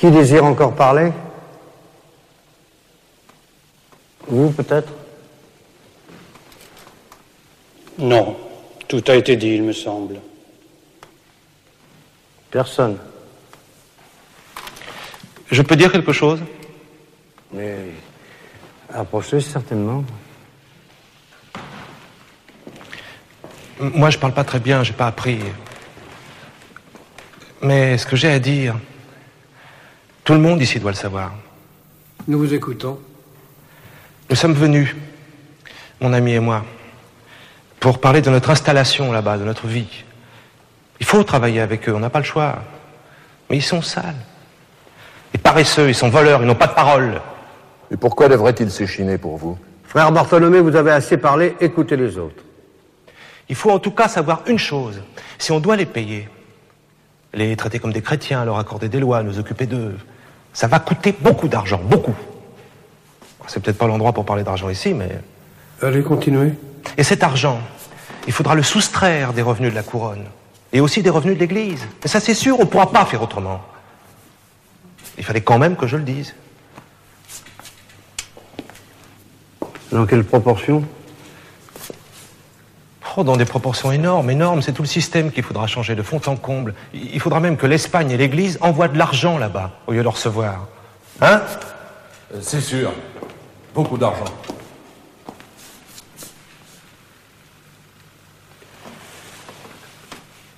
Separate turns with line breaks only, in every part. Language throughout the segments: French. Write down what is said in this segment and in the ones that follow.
Qui désire encore parler? Vous, peut-être?
Non, tout a été dit, il me semble.
Personne.
Je peux dire quelque chose?
Mais approchez certainement.
Moi, je parle pas très bien, j'ai pas appris. Mais ce que j'ai à dire, tout le monde ici doit le savoir.
Nous vous écoutons.
Nous sommes venus, mon ami et moi, pour parler de notre installation là-bas, de notre vie. Il faut travailler avec eux, on n'a pas le choix. Mais ils sont sales. Et paresseux, ils sont voleurs, ils n'ont pas de parole.
Et pourquoi devrait-il s'échiner pour vous?
Frère Bartholomé, vous avez assez parlé, écoutez les autres.
Il faut en tout cas savoir une chose. Si on doit les payer, les traiter comme des chrétiens, leur accorder des lois, nous occuper d'eux, ça va coûter beaucoup d'argent, beaucoup. C'est peut-être pas l'endroit pour parler d'argent ici, mais...
Allez, continuez.
Et cet argent, il faudra le soustraire des revenus de la couronne. Et aussi des revenus de l'Église. Et ça, c'est sûr, on ne pourra pas faire autrement. Il fallait quand même que je le dise.
Dans quelle proportion?
Oh, dans des proportions énormes, énormes. C'est tout le système qu'il faudra changer de fond en comble. Il faudra même que l'Espagne et l'Église envoient de l'argent là-bas, au lieu de le recevoir. Hein
C'est sûr. Beaucoup d'argent.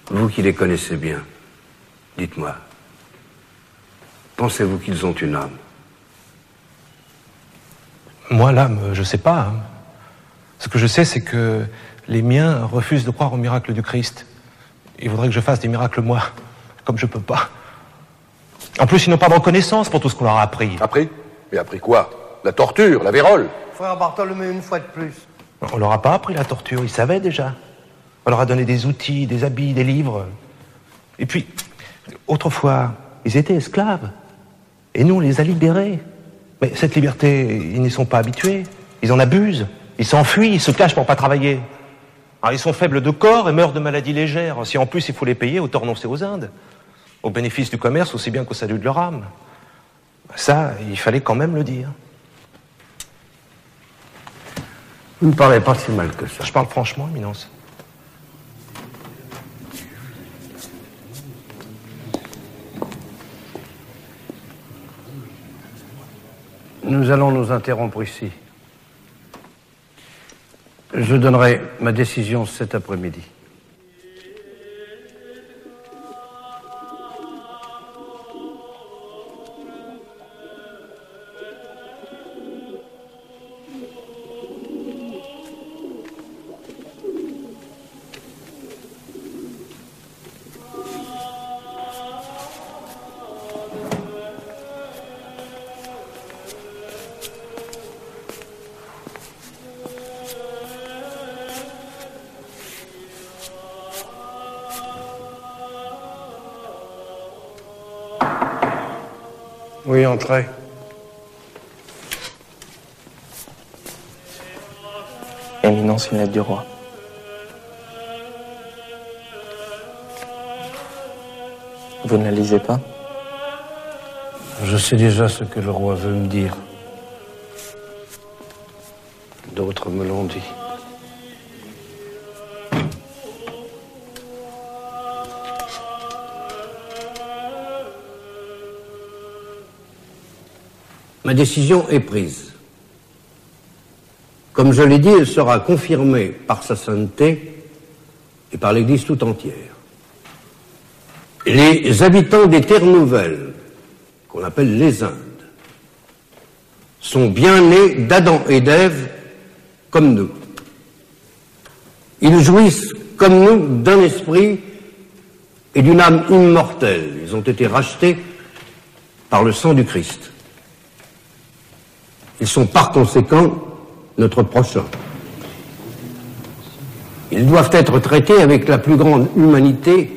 Vous qui les connaissez bien, dites-moi, pensez-vous qu'ils ont une âme?
Moi, l'âme, je sais pas. hein. Ce que je sais, c'est que les miens refusent de croire au miracle du Christ. Il faudrait que je fasse des miracles moi, comme je peux pas. En plus, ils n'ont pas de reconnaissance pour tout ce qu'on leur a appris.
Appris Mais appris quoi? La torture, la vérole
Frère Bartholomé, une fois de plus.
On leur a pas appris la torture, ils savaient déjà. On leur a donné des outils, des habits, des livres. Et puis, autrefois, ils étaient esclaves. Et nous, on les a libérés. Mais cette liberté, ils n'y sont pas habitués. Ils en abusent. Ils s'enfuient, ils se cachent pour pas travailler. Alors, ils sont faibles de corps et meurent de maladies légères. Si en plus il faut les payer, autant renoncer aux Indes. Au bénéfice du commerce aussi bien qu'au salut de leur âme. Ça, il fallait quand même le dire.
Vous ne parlez pas si mal que ça.
Je parle franchement, Éminence.
Nous allons nous interrompre ici. Je donnerai ma décision cet après-midi.
Oui, entrez.
Éminence, une lettre du roi. Vous ne la lisez pas?
Je sais déjà ce que le roi veut me dire. D'autres me l'ont dit. Ma décision est prise. Comme je l'ai dit, elle sera confirmée par sa sainteté et par l'Église tout entière. Les habitants des terres nouvelles, qu'on appelle les Indes, sont bien nés d'Adam et d'Ève comme nous. Ils jouissent comme nous d'un esprit et d'une âme immortelle. Ils ont été rachetés par le sang du Christ. Ils sont par conséquent notre prochain. Ils doivent être traités avec la plus grande humanité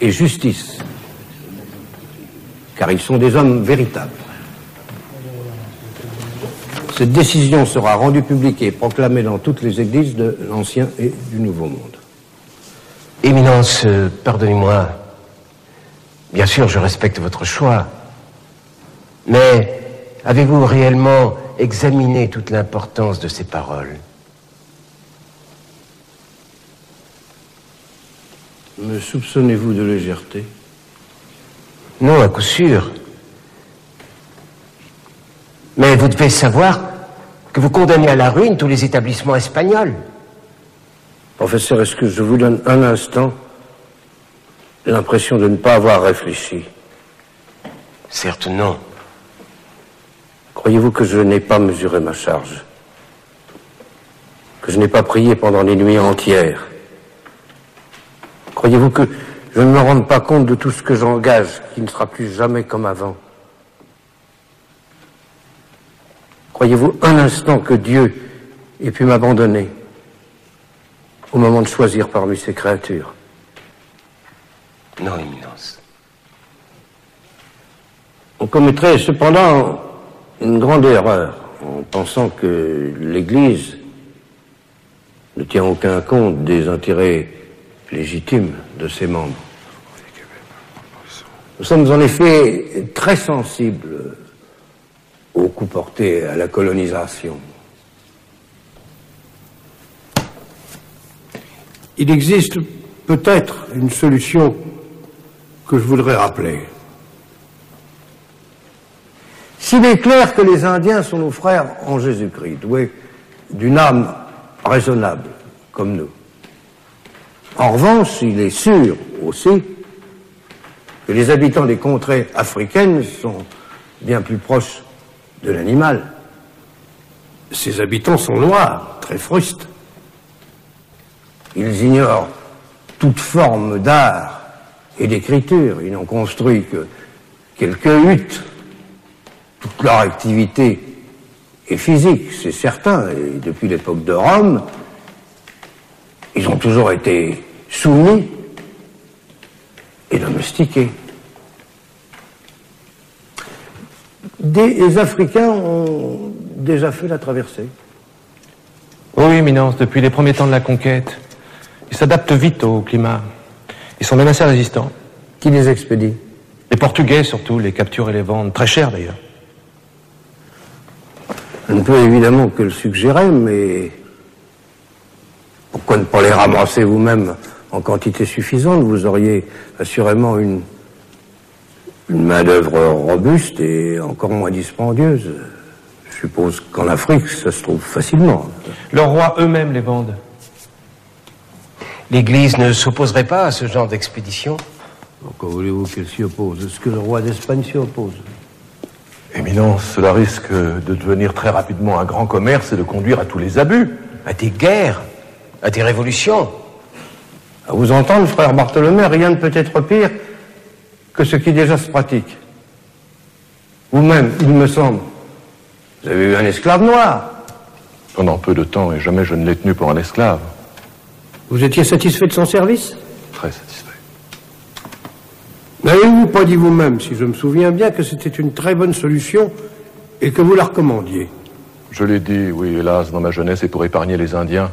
et justice, car ils sont des hommes véritables. Cette décision sera rendue publique et proclamée dans toutes les églises de l'Ancien et du Nouveau Monde.
Éminence, euh, pardonnez-moi. Bien sûr, je respecte votre choix. Mais avez-vous réellement examiné toute l'importance de ces paroles
Me soupçonnez-vous de légèreté
Non, à coup sûr. Mais vous devez savoir que vous condamnez à la ruine tous les établissements espagnols.
Professeur, est-ce que je vous donne un instant l'impression de ne pas avoir réfléchi?
Certes non.
Croyez-vous que je n'ai pas mesuré ma charge? Que je n'ai pas prié pendant les nuits entières? Croyez-vous que je ne me rende pas compte de tout ce que j'engage, qui ne sera plus jamais comme avant? Croyez-vous un instant que Dieu ait pu m'abandonner au moment de choisir parmi ses créatures?
Non, Éminence.
On commettrait cependant une grande erreur en pensant que l'Église ne tient aucun compte des intérêts légitimes de ses membres. Nous sommes en effet très sensibles au coup porté à la colonisation. Il existe peut-être une solution que je voudrais rappeler. S'il est clair que les Indiens sont nos frères en Jésus-Christ, doués d'une âme raisonnable, comme nous, en revanche, il est sûr aussi que les habitants des contrées africaines sont bien plus proches de l'animal. Ces habitants sont noirs, très frustes. Ils ignorent toute forme d'art et d'écriture. Ils n'ont construit que quelques huttes. Toute leur activité est physique, c'est certain. Et depuis l'époque de Rome, ils ont toujours été soumis et domestiqués. Des Africains ont déjà fait la traversée.
Oui, Éminence, depuis les premiers temps de la conquête. Ils s'adaptent vite au climat. Ils sont même assez résistants.
Qui les expédie?
Les Portugais, surtout, les capturent et les vendent. Très cher, d'ailleurs.
Je ne peux évidemment que le suggérer, mais pourquoi ne pas les ramasser vous-même en quantité suffisante? Vous auriez assurément une, une main-d'œuvre robuste et encore moins dispendieuse. Je suppose qu'en Afrique, ça se trouve facilement.
Leurs rois eux-mêmes les vendent.
L'Église ne s'opposerait pas à ce genre d'expédition
Pourquoi voulez-vous qu'elle s'y oppose? Est-ce que le roi d'Espagne s'y oppose
Éminence, cela risque de devenir très rapidement un grand commerce et de conduire à tous les abus.
À des guerres À des révolutions
À vous entendre, frère Bartholomé, rien ne peut être pire que ce qui déjà se pratique. Vous-même, il me semble, vous avez eu un esclave noir.
Pendant peu de temps, et jamais je ne l'ai tenu pour un esclave.
Vous étiez satisfait de son service?
Très satisfait.
N'avez-vous pas dit vous-même, si je me souviens bien, que c'était une très bonne solution et que vous la recommandiez
Je l'ai dit, oui, hélas, dans ma jeunesse et pour épargner les Indiens.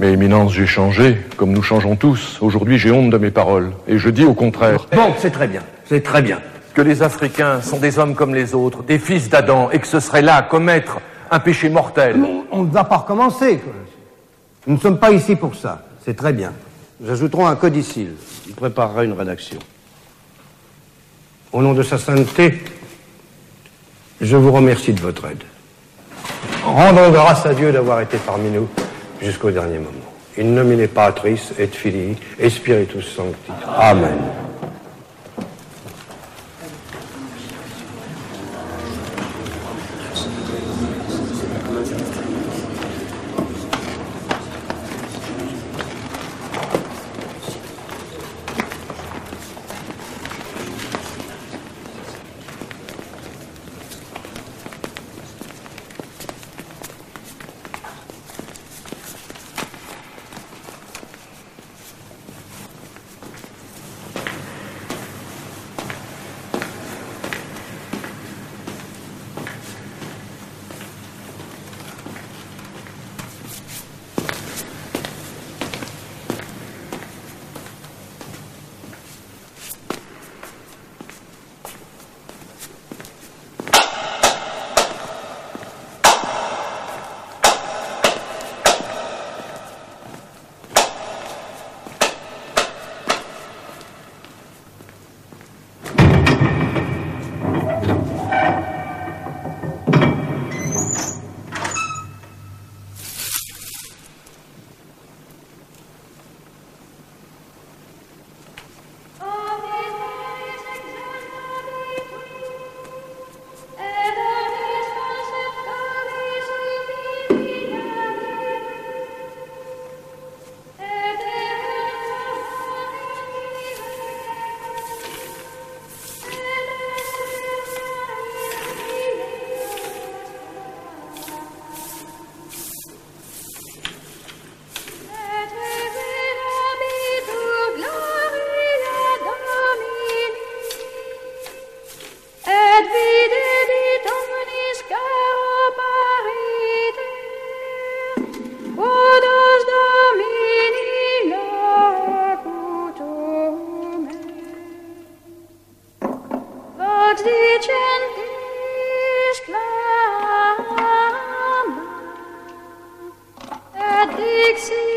Mais éminence, j'ai changé, comme nous changeons tous. Aujourd'hui, j'ai honte de mes paroles. Et je dis au contraire
Bon, c'est très bien, c'est très bien.
que les Africains sont des hommes comme les autres, des fils d'Adam, et que ce serait là commettre un péché mortel.
On ne va pas recommencer. Nous ne sommes pas ici pour ça. C'est très bien. Nous ajouterons un codicile. Il préparera une rédaction. Au nom de sa sainteté, je vous remercie de votre aide. Rendons grâce à Dieu d'avoir été parmi nous jusqu'au dernier moment. In nomine Patris et Filii et Spiritus Sancti. Amen.
I see.